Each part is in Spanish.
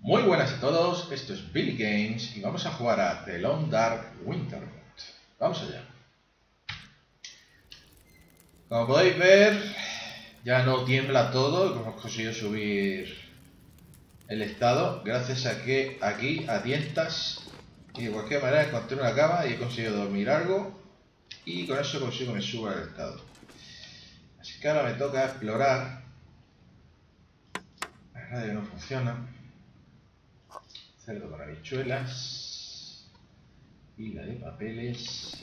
Muy buenas a todos, esto es Billy Games y vamos a jugar a The Long Dark Wintermute. Vamos allá. Como podéis ver, ya no tiembla todo, hemos conseguido subir el estado gracias a que aquí a tientas y de cualquier manera encontré una cama y he conseguido dormir algo y con eso consigo me suba el estado. Así que ahora me toca explorar. La radio no funciona. Cerdo para habichuelas. Pila de papeles.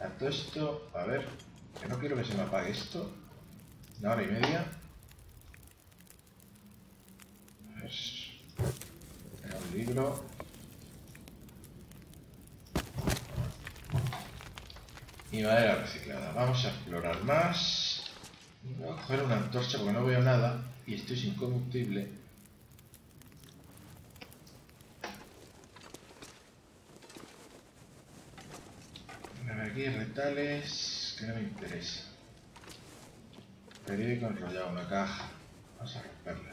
A todo esto, a ver, que no quiero que se me apague esto. Una hora y media. A ver. Un libro. Y madera reciclada. Vamos a explorar más. Voy a coger una antorcha porque no veo nada y estoy sin combustible. A ver, aquí retales que no me interesa. Periódico enrollado, una caja. Vamos a romperla.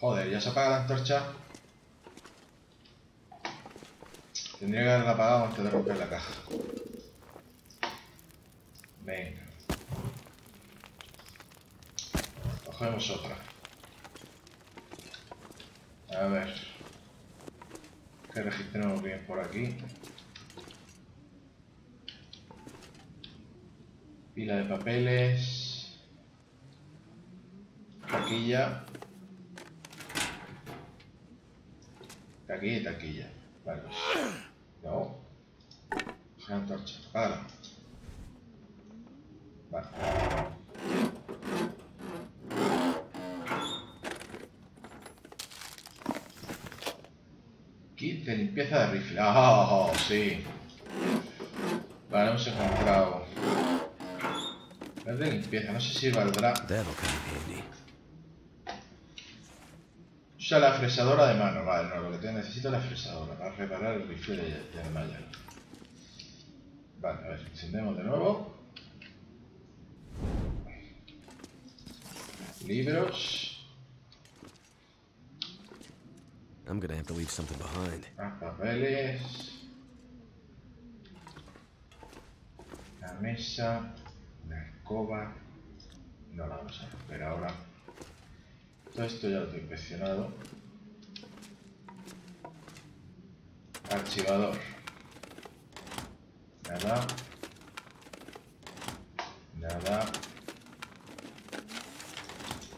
Joder, ya se apaga la antorcha. Tendría que haberla apagado antes de romper la caja. Venga. Cogemos otra. A ver. Que registremos bien por aquí. Pila de papeles. Taquilla. Taquilla y taquilla. Vale. No. La antorcha. Apágala. Vale. Kit de limpieza de rifle. ¡Ah, sí! Vale, hemos encontrado. Es de limpieza, no sé si valdrá. Handy. Usa la fresadora de mano. Vale, no, lo que tengo necesito es la fresadora para reparar el rifle de, de malla. Vale, a ver, encendemos de nuevo. Libros. I'm gonna have to leave something behind. Papeles. La mesa. La escoba. No la vamos a romper ahora. Todo esto ya lo tengo inspeccionado. Archivador. Nada. Nada.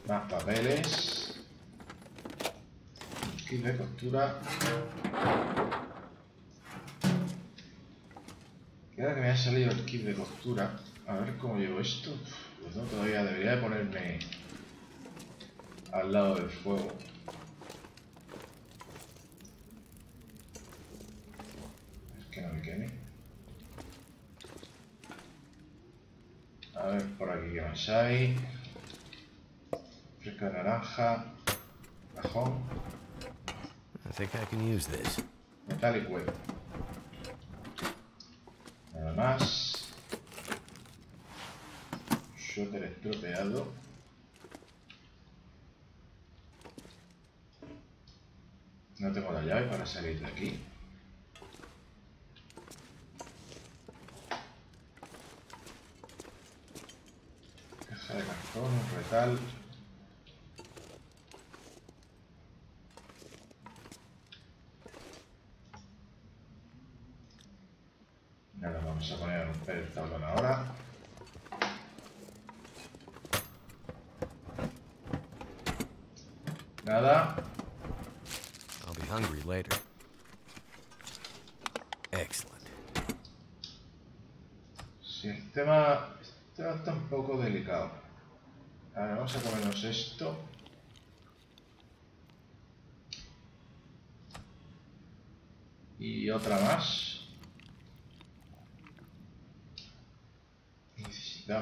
Más papeles. Kit de costura. Y ahora que me ha salido el kit de costura, a ver cómo llevo esto. Pues no, todavía debería de ponerme al lado del fuego. Es que no me queme. A ver por aquí qué más hay. Fresca naranja. Cajón. Think I can use this. Metal y. Nada más. Suéter estropeado. No tengo la llave para salir de aquí. Caja de cartón, un retal. Nada, vamos a poner a romper el tablón ahora. Nada. I'll be hungry later. Excellent. Si el tema, tema está un poco delicado. Ahora vamos a comernos esto. Y otra más.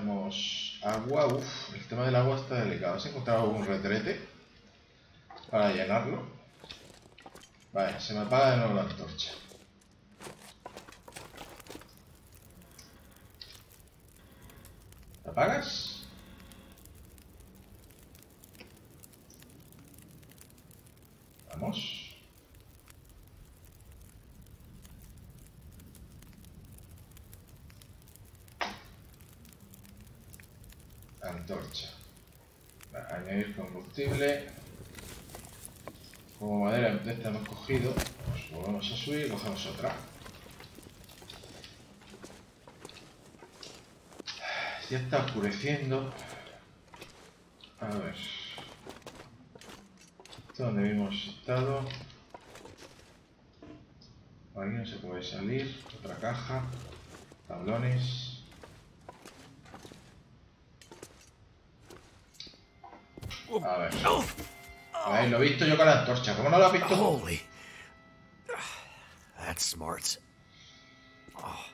Necesitamos agua. Uf, el tema del agua está delicado. ¿Has encontrado algún retrete? Para llenarlo. Vale, se me apaga de nuevo la antorcha. ¿La apagas? Vamos. Antorcha. Añadir combustible. Como madera de esta hemos cogido, pues a subir y cogemos otra. Ya está oscureciendo. A ver. Donde hemos estado. Aquí no se puede salir. Otra caja. Tablones. A ver. A ver, lo he visto yo con la antorcha. ¿Cómo no lo has visto. That's smart. Oh.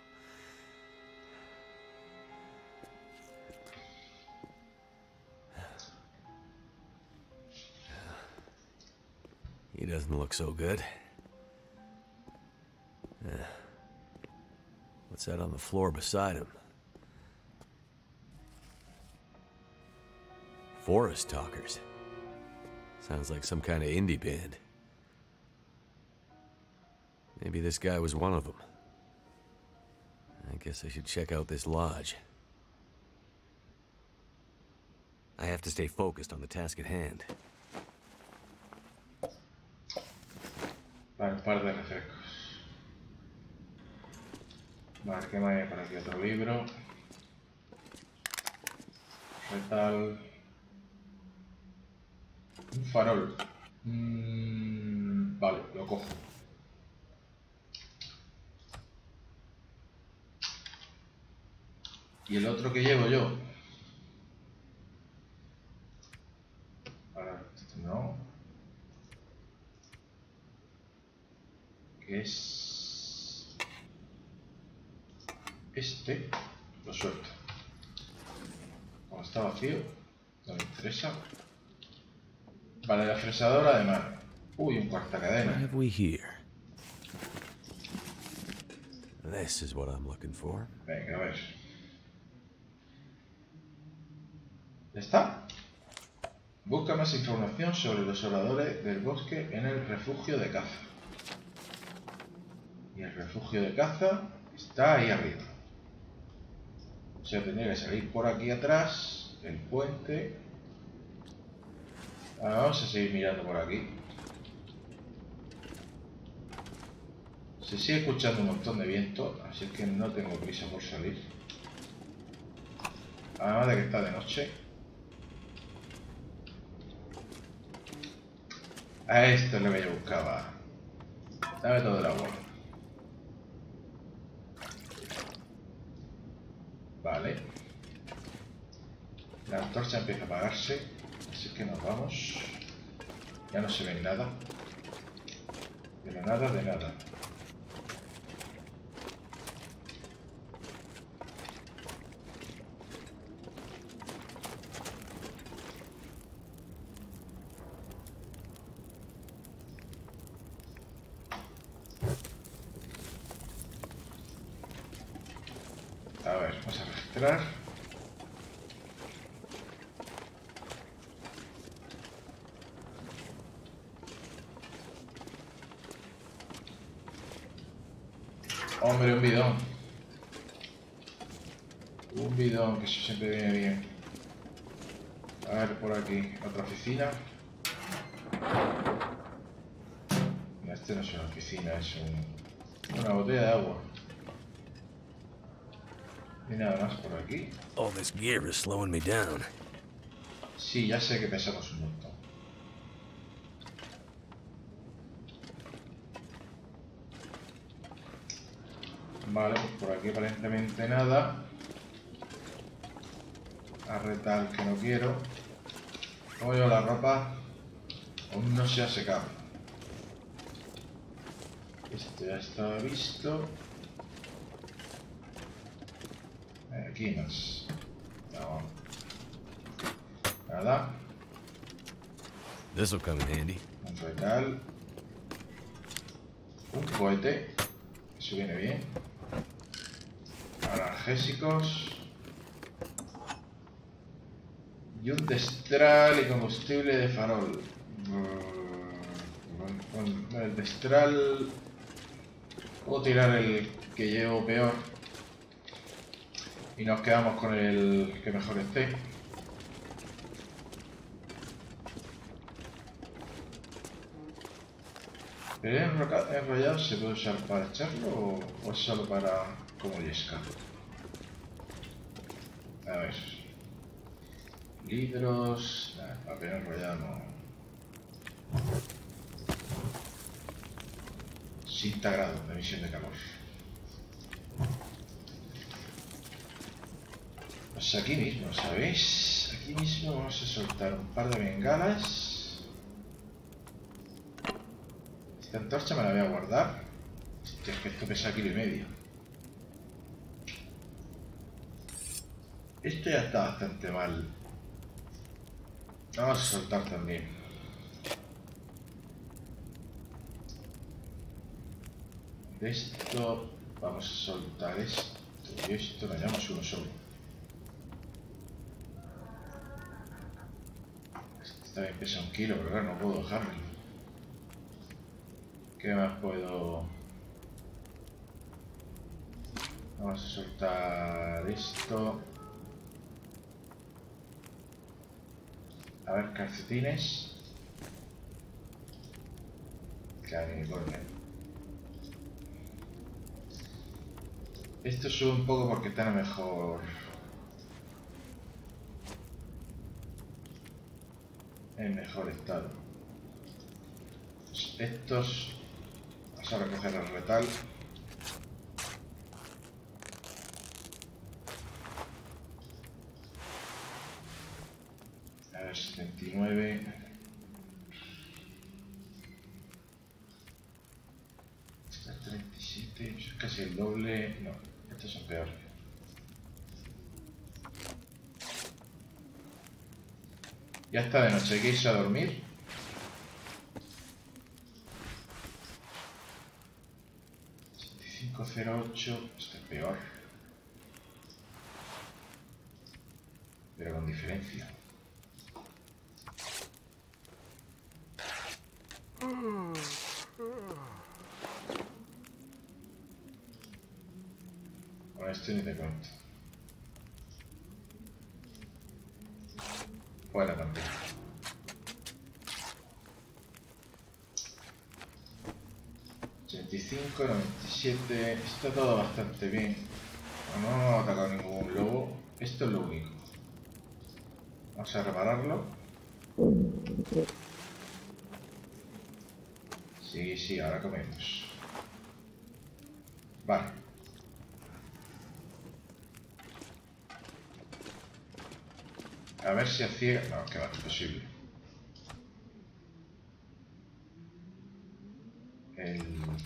He doesn't look so good. Yeah. What's that on the floor beside him? Forest Talkers. Sounds like some kind of indie band. Maybe this guy was one of them. I guess I should check out this lodge. I have to stay focused on the task at hand. Vale, par de refrescos. Vale, ¿qué más hay por aquí? Otro libro. Metal. Un farol. Mm, vale, lo cojo. Y el otro que llevo yo. Ahora, esto no. Que es. Este. Lo suelto. Como está vacío, no me interesa. Vale, la fresadora de mano. Uy, un What cortacadena. have we here? This is what I'm looking for. Venga, a ver. ¿Ya está? Busca más información sobre los oradores del bosque en el refugio de caza. Y el refugio de caza está ahí arriba. O sea, tendría que salir por aquí atrás, el puente. Ahora vamos a seguir mirando por aquí. Se sigue escuchando un montón de viento, así que no tengo prisa por salir. Además de que está de noche. A esto es lo que yo buscaba. Dame todo el agua. Vale. La antorcha empieza a apagarse, así que nos vamos. Ya no se ve nada. Pero nada de nada. A ver, vamos a registrar. Hombre, un bidón. Un bidón, que eso siempre viene bien. A ver, por aquí, otra oficina. No, Este no es una oficina, es un- una botella de agua. Y nada más por aquí. All this gear is slowing me down. Sí, ya sé que pesamos un montón. Vale, pues por aquí aparentemente nada. Arretal que no quiero. Como yo la ropa aún no se ha secado. Esto ya estaba visto. Aquí más. No. Nada. This'll come in handy. Un retal. Un cohete. Eso viene bien. Analgésicos. Y un destral y combustible de farol. Mm, el Destral... Puedo tirar el que llevo peor. Y nos quedamos con el que mejor esté. ¿El enrollado se puede usar para echarlo o, es solo para como yesca? A ver. Libros... Nah, papel enrollado no... Cinta grado de emisión de calor. Pues aquí mismo, ¿sabéis? Aquí mismo vamos a soltar un par de bengalas. Esta antorcha me la voy a guardar. es que esto pesa kilo y medio. Esto ya está bastante mal. Vamos a soltar también. De esto vamos a soltar esto y esto lo llamamos uno solo. Esta vez pesa un kilo, pero no puedo dejarlo. ¿Qué más puedo...? Vamos a soltar esto. A ver, calcetines. Unicornio. Esto sube un poco porque está mejor... En mejor estado. Estos a recoger el retal. A ver, 79. Este es 37. Es casi el doble. No, estos son peores. Ya está de noche, hay a dormir. 08, este es peor. Pero con diferencia. Con este ni te cuento. Fuera también. 85, 97, está todo bastante bien. No, ha atacado ningún lobo. Esto es lo único. Vamos a repararlo. Sí, sí, ahora comemos. Vale. A ver si hacía... No, que no es posible.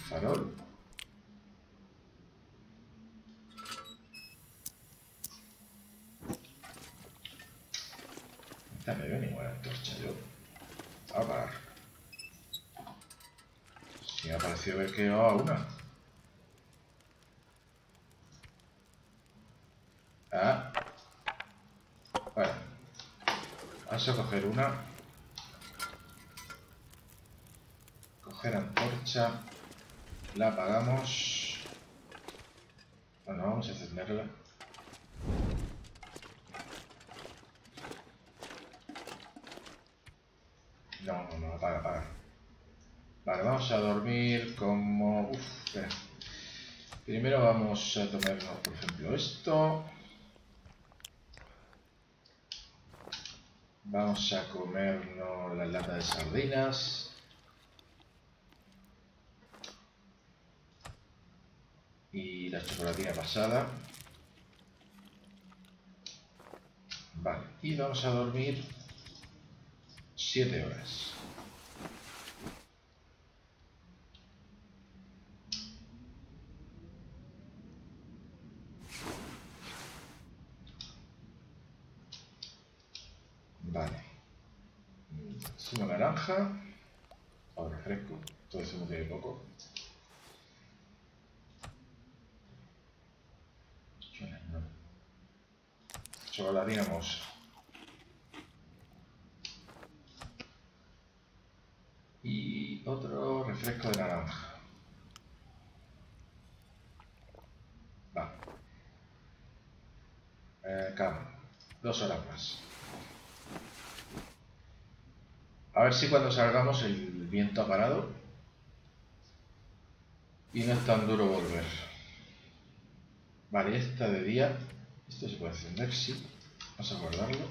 farol. No me veo ninguna antorcha yo. A parar. Si me ha parecido ver que llevaba una. Ah. Vale. Vamos a coger una. Coger antorcha. La apagamos. Bueno, vamos a encenderla. No, no, no, apaga, apaga. Vale, vamos a dormir como... Uf. Primero vamos a tomarnos, por ejemplo, esto. Vamos a comernos la lata de sardinas. y la chocolatina pasada. Vale, y vamos a dormir 7 horas. Vale. Zumo naranja. O refresco. Todo eso no tiene poco. chocolatina mosa. Y otro refresco de naranja. Va. Eh, cama. Dos horas más. A ver si cuando salgamos el viento ha parado. Y no es tan duro volver. Vale, esta de día. Esto se puede encender, sí. Vamos a guardarlo.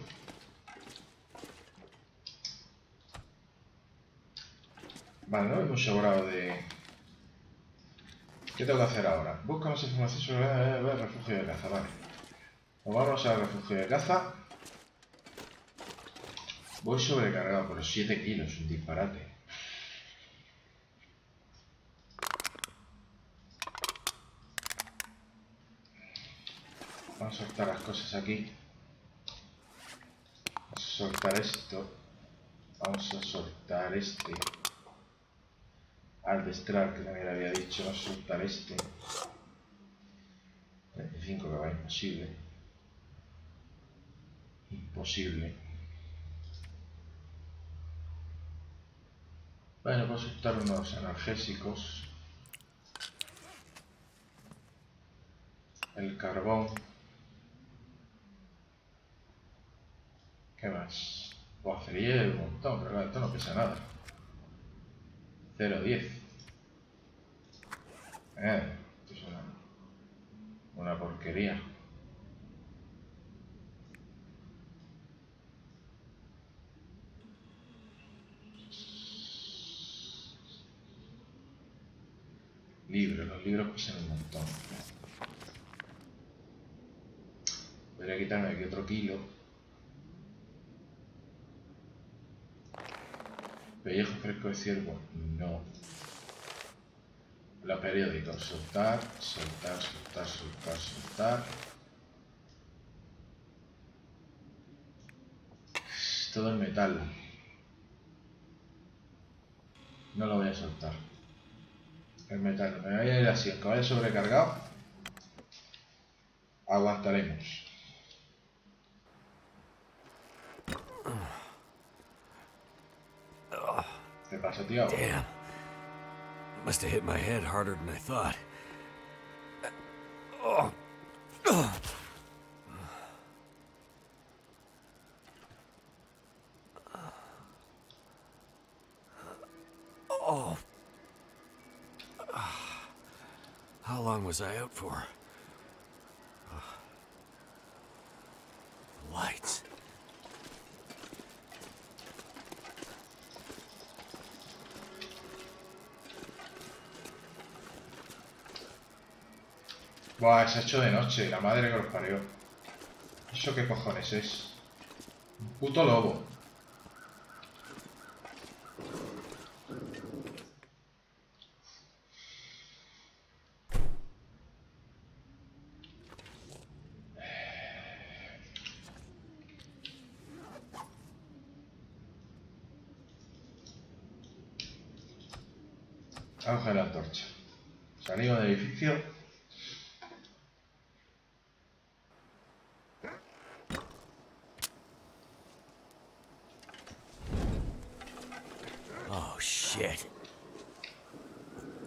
Vale, no hemos sobrado de... ¿Qué tengo que hacer ahora? Busca más información sobre el refugio de caza, vale. Nos vamos al refugio de caza. Voy sobrecargado por los 7 kilos, un disparate. Vamos a soltar las cosas aquí. Vamos a soltar esto. Vamos a soltar este. Al destrar, que también había dicho. Vamos a soltar este. 25 que va imposible. Imposible. Bueno, puedo soltar unos analgésicos. El carbón. ¿Qué más? O hacería un montón, pero esto no pesa nada. 0,10. Eh, esto es una, una porquería. Libros, los libros pesan un montón. Podría quitarme aquí otro kilo. Pellejo fresco de ciervo, no. Los periódicos, soltar, soltar, soltar, soltar, soltar. Todo en metal. No lo voy a soltar. El metal, me voy a ir así, aunque vaya sobrecargado. Aguantaremos. ¿Qué pasa, tío? Damn. Must have hit my head harder than I thought. Oh. Long was I out for? Lights. Buah, se ha hecho de noche, la madre que los parió. ¿Eso qué cojones es? Un puto lobo. Vamos a la antorcha. Salimos del edificio. Oh, shit.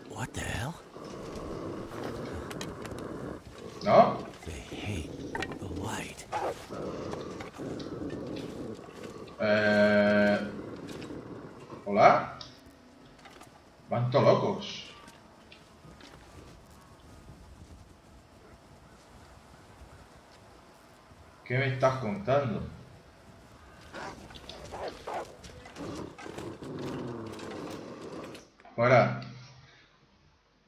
What the hell? ¿No? They hate the light. Eh... ¿Hola? Van todos locos. ¿Qué me estás contando? Fuera.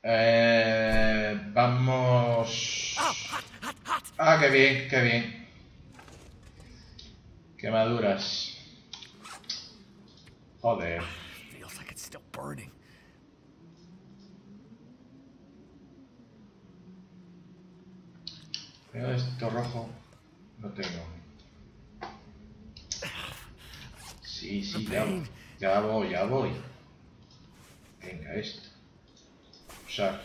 Eh, vamos... Ah, qué bien, qué bien. Quemaduras. Joder. Feels like it's still burning. Esto rojo. No tengo. Sí, sí, ya, ya voy, ya voy. Venga, esto. Usar.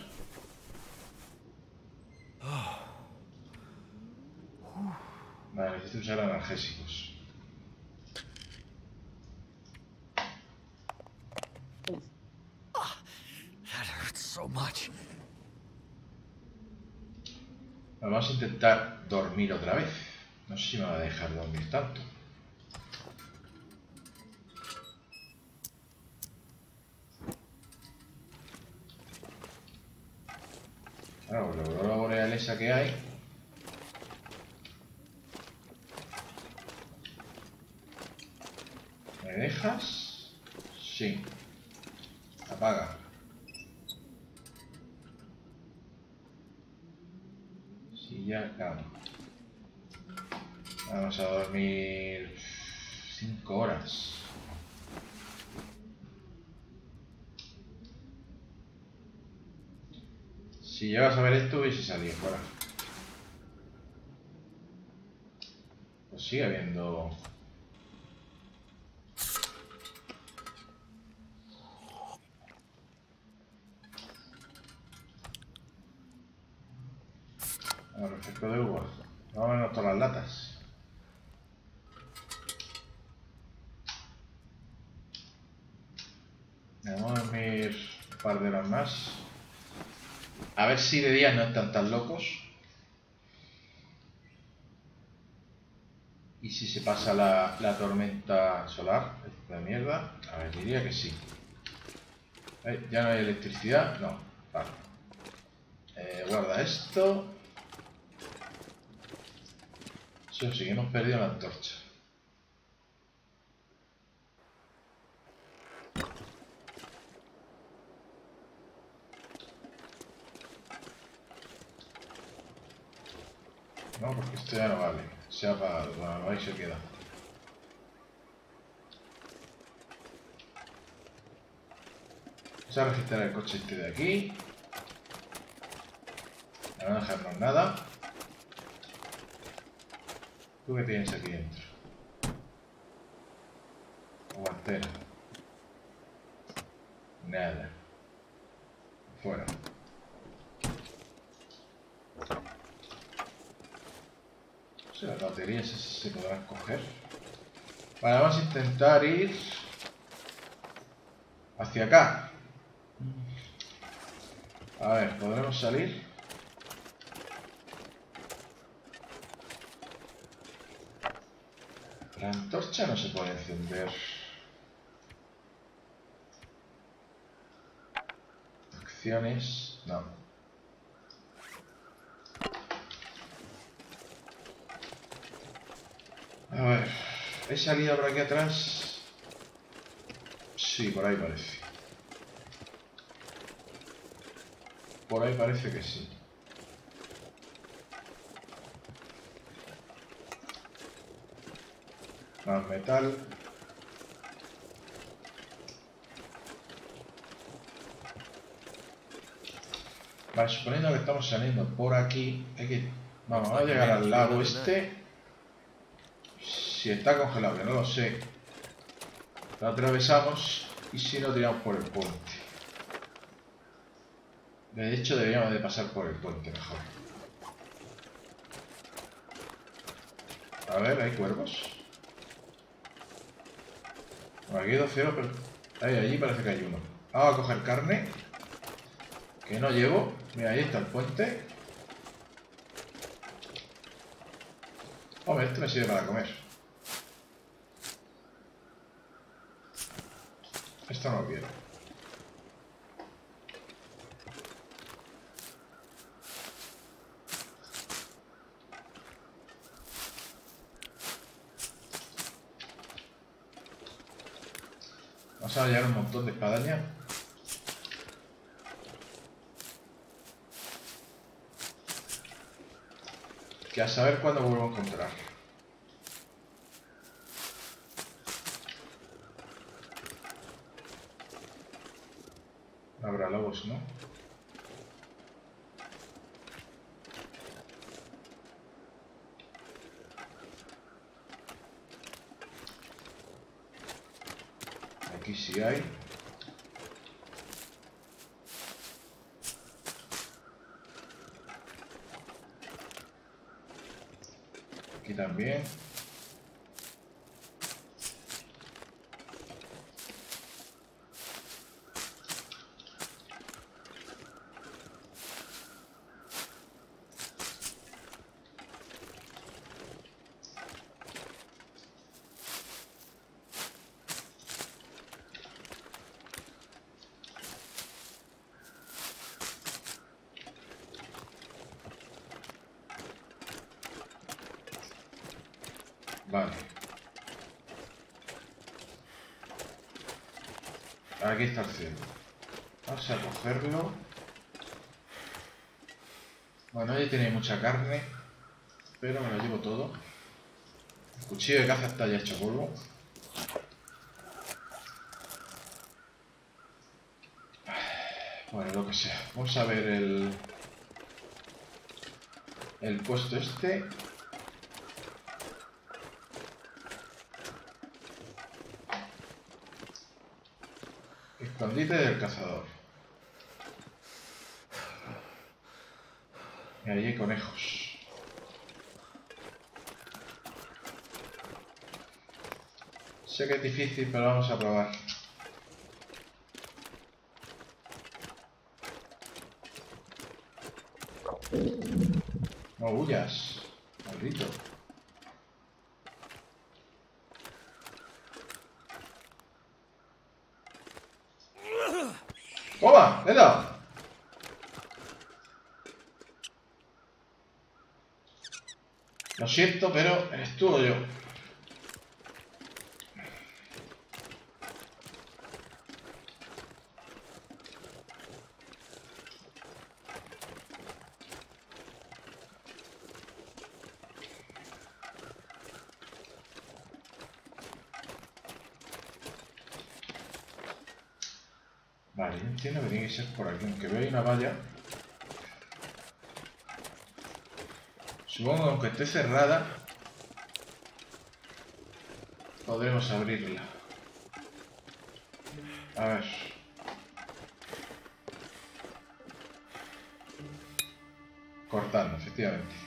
Vale, necesito usar Vamos a intentar dormir otra vez. No sé si me va a dejar dormir tanto. Claro, la aurora boreal esa que hay. ¿Me dejas? Sí. Apaga. Vamos a dormir 5 horas. Si llegas a ver esto, hubiese salido fuera. Pues sigue habiendo... Ah, refresco de uva. Vamos a ver todas las latas. Vamos a dormir un par de horas A ver si de día no están tan locos. Y si se pasa la, la tormenta solar, esta mierda. A ver, diría que sí. Eh, ¿Ya no hay electricidad? No. Vale. Eh, guarda esto. Eso sí, hemos perdido la antorcha. No, porque esto ya no vale. Se ha apagado. Bueno, ahí se queda. Vamos a registrar el coche este de aquí. No van a dejarnos nada. ¿Tú qué tienes aquí dentro? Guantera. Nada. Fuera. No sé, las baterías se podrán coger. Vale, vamos a intentar ir hacia acá. A ver, ¿podremos salir? La antorcha no se puede encender. Acciones, no. A ver, ¿he salido por aquí atrás? Sí, por ahí parece. Por ahí parece que sí. Más metal. Vale, suponiendo que estamos saliendo por aquí, hay que... Vamos, vamos a llegar al lago este. Si está congelado, que no lo sé. Lo atravesamos y si no tiramos por el puente. De hecho, deberíamos de pasar por el puente mejor. A ver, ¿hay cuervos? Aquí hay dos cielos, pero... Ahí, allí parece que hay uno. Vamos a coger carne. Que no llevo. Mira, ahí está el puente. Hombre, este me sirve para comer. Esto no lo quiero. Vamos a hallar un montón de espadaña. Que a saber cuándo vuelvo a encontrar. Lobos, ¿no? Aquí sí hay. Aquí también. Aquí está el cielo. Vamos a cogerlo. Bueno, ya tiene mucha carne, pero me lo llevo todo. El cuchillo de caza está ya hecho polvo. Bueno, lo que sea. Vamos a ver el... El puesto este. Escondite del cazador. Y ahí hay conejos. Sé que es difícil, pero vamos a probar. No huyas, maldito. ¡Toma! ¡Le he dado! Lo siento, pero eres tú o yo. Vale, entiendo que tiene que ser por aquí, aunque veo una valla. Supongo que aunque esté cerrada, podremos abrirla. A ver. Cortando, efectivamente.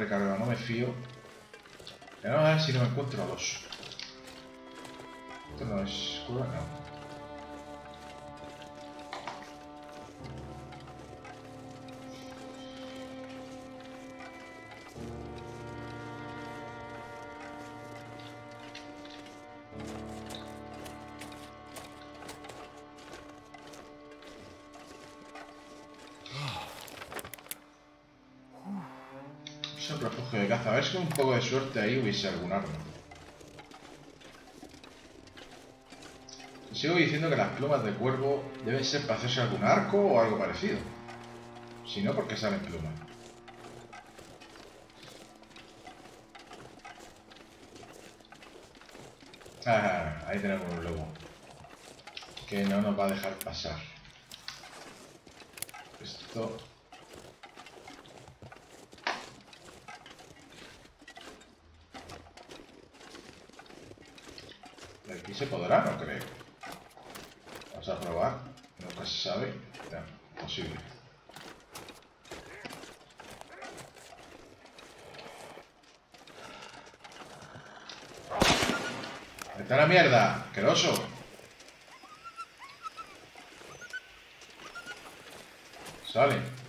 Esta recarga no me fío. Vamos a ver si no me encuentro a dos. Esto no es cura, no. Poco de suerte ahí hubiese algún arma. Sigo diciendo que las plumas de cuervo deben ser para hacerse algún arco o algo parecido. Si no, ¿por qué salen plumas? Ah, ahí tenemos un lobo. Que no nos va a dejar pasar. Esto... De aquí se podrá, no creo. Vamos a probar. Nunca se sabe. Ya, posible. ¡Está la mierda! ¡Asqueroso! Sale.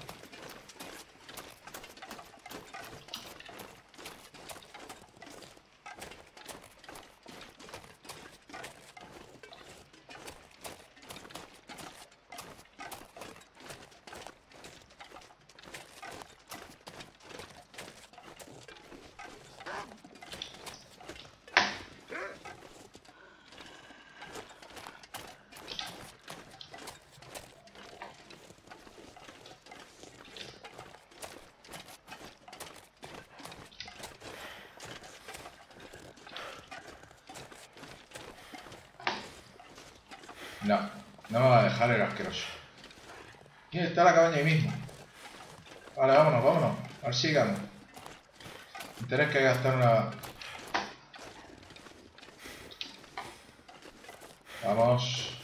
No, no me va a dejar el asqueroso. ¿Quién está la cabaña ahí mismo? Vale, vámonos, vámonos. A ver si llegamos. Tienes que gastar una... Vamos.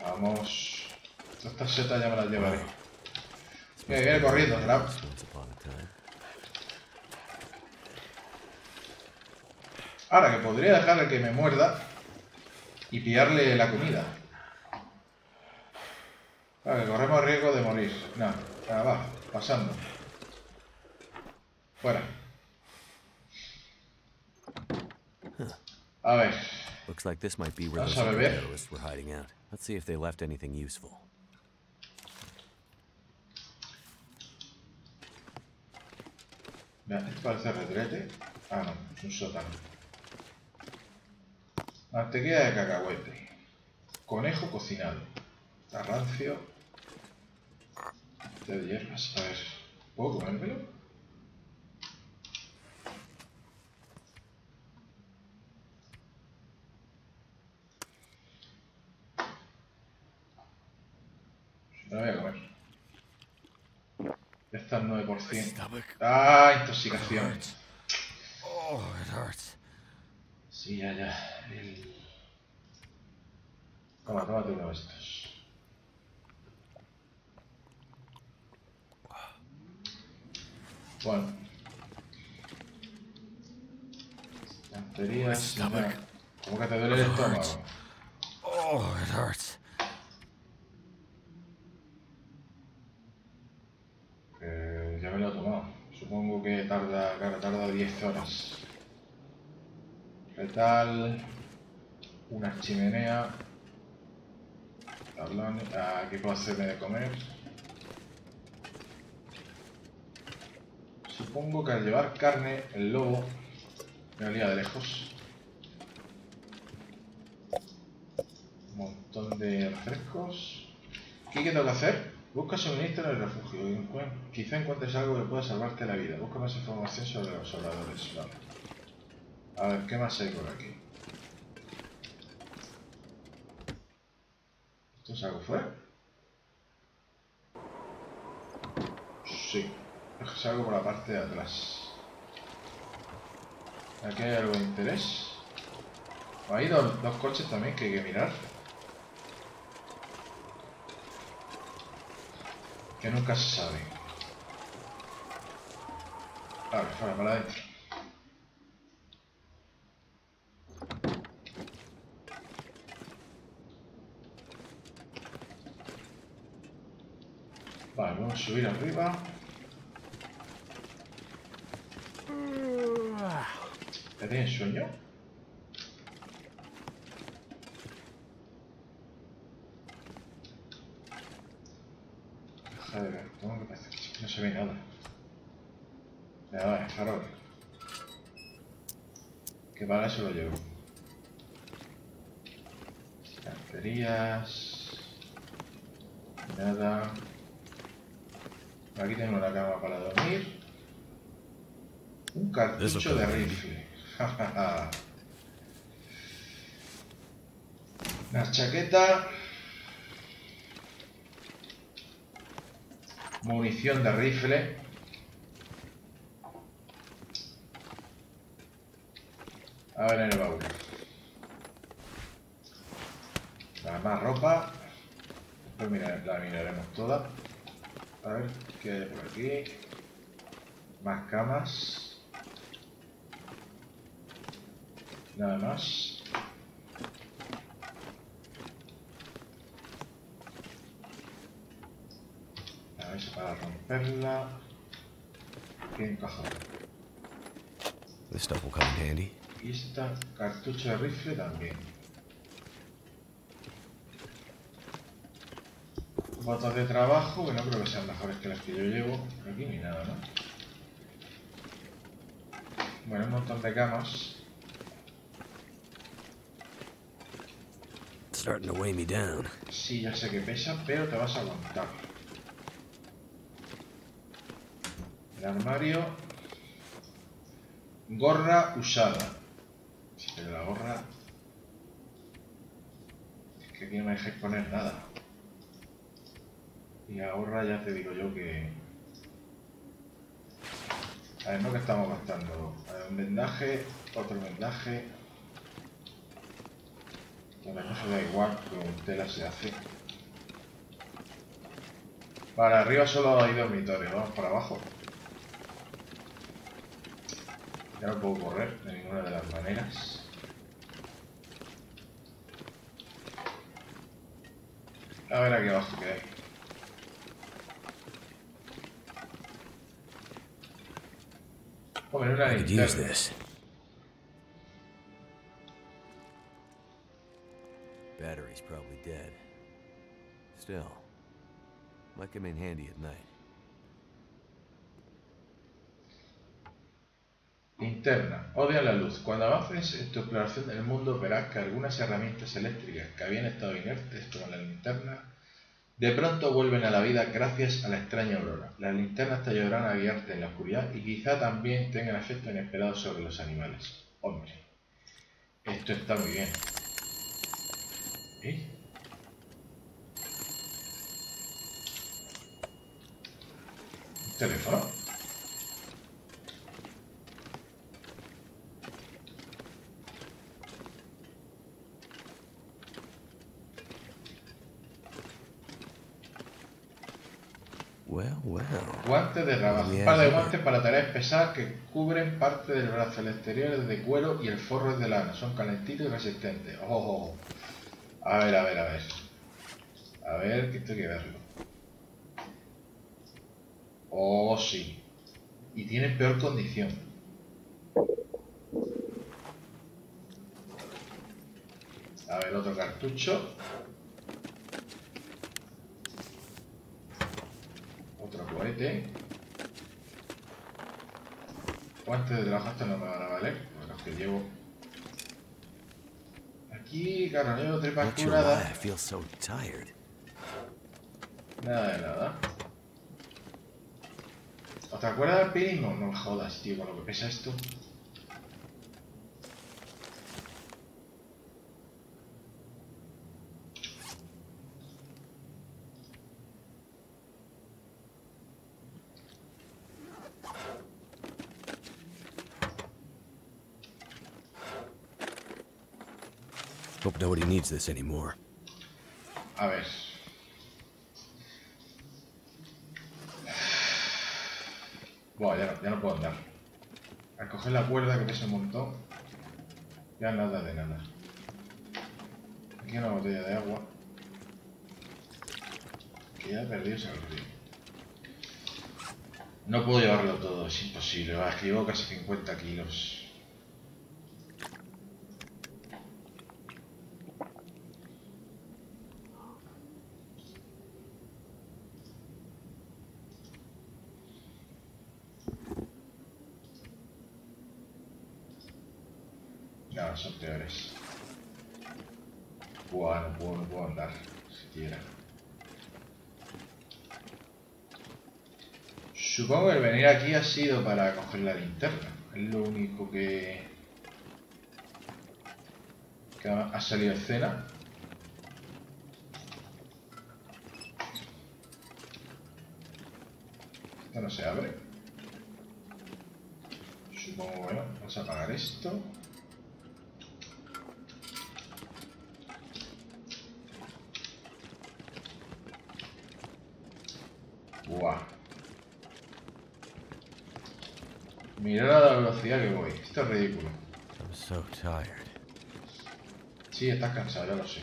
Vamos. Esta seta ya me la llevaré. Mira, viene corriendo, ¿verdad? Ahora que podría dejarle que me muerda y pillarle la comida. Vale, corremos riesgo de morir. No, va, pasando. Fuera. A ver. Looks like this might be where Vamos those terrorists were hiding out. Let's see if they left anything useful. Mira, esto parece retrete. Ah, no, es un sótano. Mantequilla de cacahuete. Conejo cocinado. Está rancio. Té de hierbas. A ver, ¿puedo comérmelo? No voy a comer. Ya está al 9%. Stomach. Ah, intoxicación. Oh, it hurts. Sí, ya, ya. El... Toma, tómate uno de estos. Bueno. Estanterías. Nada. ¿Cómo que te duele el estómago? Oh, it hurts. Eh, ya me lo he tomado. Supongo que tarda, claro, tarda 10 horas. ¿Qué tal? Una chimenea. Tablón. Ah, ¿Qué puedo hacerme de comer? Supongo que al llevar carne, el lobo me olía de lejos. Un montón de refrescos. ¿Qué tengo que hacer? Busca suministro en el refugio. Quizá encuentres algo que pueda salvarte la vida. Busca más información sobre los sobradores. Vale. A ver, ¿qué más hay por aquí? ¿Esto es algo fuera? Sí. Es algo por la parte de atrás. Aquí hay algo de interés. Hay dos, dos coches también que hay que mirar. Que nunca se sabe. Vale, fuera, para adentro. Vale, vamos a subir arriba. ¿Ya tienes sueño? Deja de ver, tengo que que no se ve nada. Ya va, farol. Que para eso lo llevo. Carterías. Nada. Aquí tengo una cama para dormir. Un cartucho de rifle. Una chaqueta. Munición de rifle. A ver en el baúl. La más ropa. Después mira- la miraremos toda. A ver qué hay por aquí. Más camas. Nada más. A ver si para romperla. Aquí cajón. This stuff will come in handy. Y esta cartucho de rifle también. Botas de trabajo, que no creo que sean mejores que las que yo llevo. Aquí ni nada, ¿no? Bueno, un montón de camas. Starting to weigh me down. Sí, ya sé que pesa, pero te vas a aguantar. El armario. Gorra usada. Sí, pero la gorra. Es que aquí no me dejáis poner nada. Y la gorra ya te digo yo que. A ver, no que estamos gastando. A un vendaje, otro vendaje. El vendaje da igual, con tela se hace. Para arriba solo hay dormitorios, vamos para abajo. Ya no puedo correr de ninguna de las maneras. A ver aquí abajo qué hay. Hombre, una I could use linterna. this. Battery's probably dead. Still, might come in handy at night. Linterna. Odia la luz. Cuando avances en tu exploración del mundo verás que algunas herramientas eléctricas que habían estado inertes como la linterna de pronto vuelven a la vida gracias a la extraña aurora. Las linternas te ayudarán a guiarte en la oscuridad y quizá también tengan efecto inesperado sobre los animales. Hombre, esto está muy bien. ¿Eh? ¿Un teléfono? Well, well. Guantes de trabajo. Un par de guantes para tareas pesadas que cubren parte del brazo. El exterior es de cuero y el forro es de lana. Son calentitos y resistentes. Oh. A ver, a ver, a ver. A ver, que esto hay que verlo. Oh, sí. Y tiene peor condición. A ver, otro cartucho. Otro cohete. Guantes de trabajo no me van a valer, porque los que llevo. Aquí, claro, llevo tres tired. Nada de nada. ¿O te acuerdas del pirismo? No me jodas, tío, con lo que pesa esto. Needs. A ver. Buah, ya no, ya no puedo andar. Al coger la cuerda que pesa un montón, ya nada de nada. Aquí una botella de agua. Que ya he perdido ese río. No puedo llevarlo todo, es imposible. Va, es que llevo casi 50 kilos. No, son peores. Buah, no puedo, no puedo andar. Supongo que el venir aquí ha sido para coger la linterna. Es lo único que... que ha salido escena. Esto no se abre. Supongo, bueno, vamos a apagar esto. Buah. Mirad a la velocidad que voy. Esto es ridículo. I'm so tired. Sí, estás cansado, ya lo sé.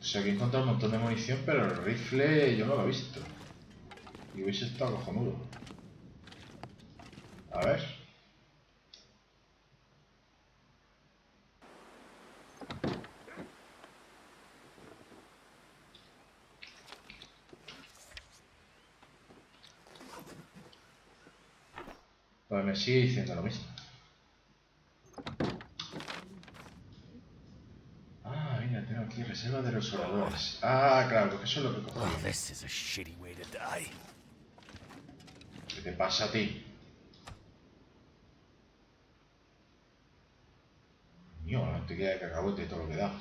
O sea, que he encontrado un montón de munición, pero el rifle yo no lo he visto. Y hubiese estado cojonudo. A ver. Pues me sigue diciendo lo mismo. Ah, mira, tengo aquí reserva de los oradores. Ah, claro, porque eso es lo que cogí. Oh, this is a shitty way to die. ¿Qué te pasa a ti? Mío, te queda de cacahuete y todo lo que da.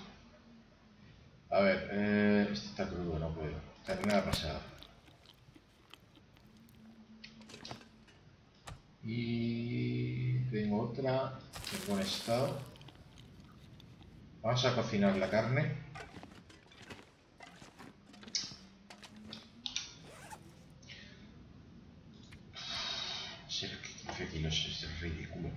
A ver, eh, este está crudo, no puedo. La pasada. Y tengo otra en buen estado. Vamos a cocinar la carne. Ser 15 kilos es ridículo.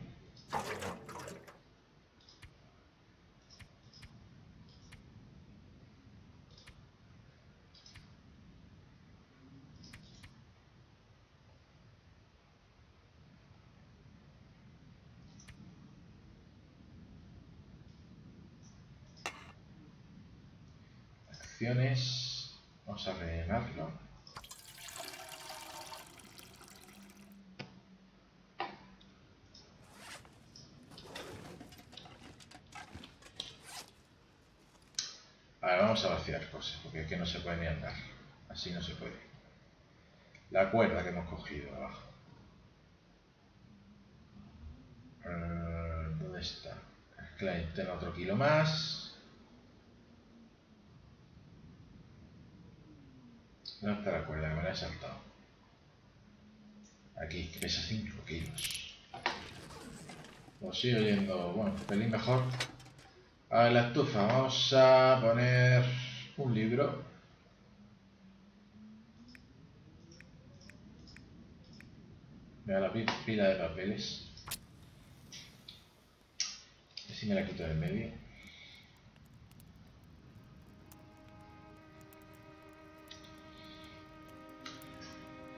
Opciones. Vamos a rellenarlo. Ahora vamos a vaciar cosas, porque es que no se puede ni andar. Así no se puede. La cuerda que hemos cogido abajo. Eh, ¿Dónde está? Klein, tengo otro kilo más. ¿Dónde está la cuerda me la he saltado? Aquí, que pesa 5 kilos. Lo sigo yendo, bueno, un pelín mejor. A ver, la estufa, vamos a poner un libro. Mira la pila de papeles. Así me la quito del medio.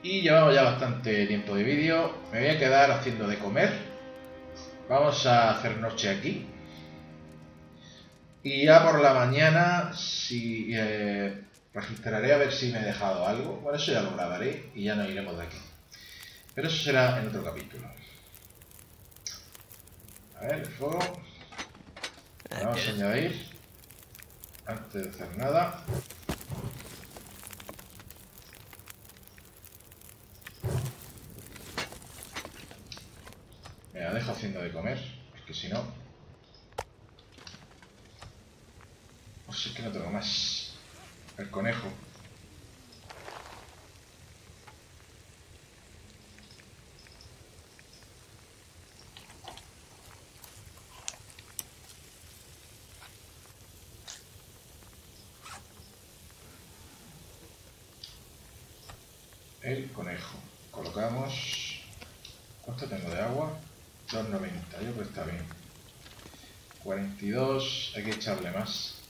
Y llevamos ya bastante tiempo de vídeo. Me voy a quedar haciendo de comer. Vamos a hacer noche aquí. Y ya por la mañana, si eh, registraré a ver si me he dejado algo. Bueno, eso ya lo grabaré y ya nos iremos de aquí. Pero eso será en otro capítulo. A ver, el fuego. Vamos a añadir. Antes de hacer nada. Dejo haciendo de comer, porque si no Pues es que no tengo más. El conejo. El conejo. Colocamos... ¿Cuánto tengo de agua? 2.90. Yo creo que está bien. 42. Hay que echarle más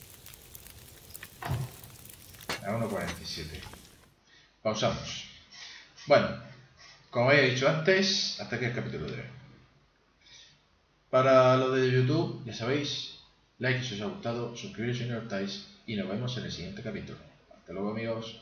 a 1.47. Pausamos. Bueno, como había dicho antes, hasta aquí el capítulo de. Para lo de YouTube, ya sabéis, like si os ha gustado, suscribiros si no estáis y nos vemos en el siguiente capítulo. Hasta luego amigos.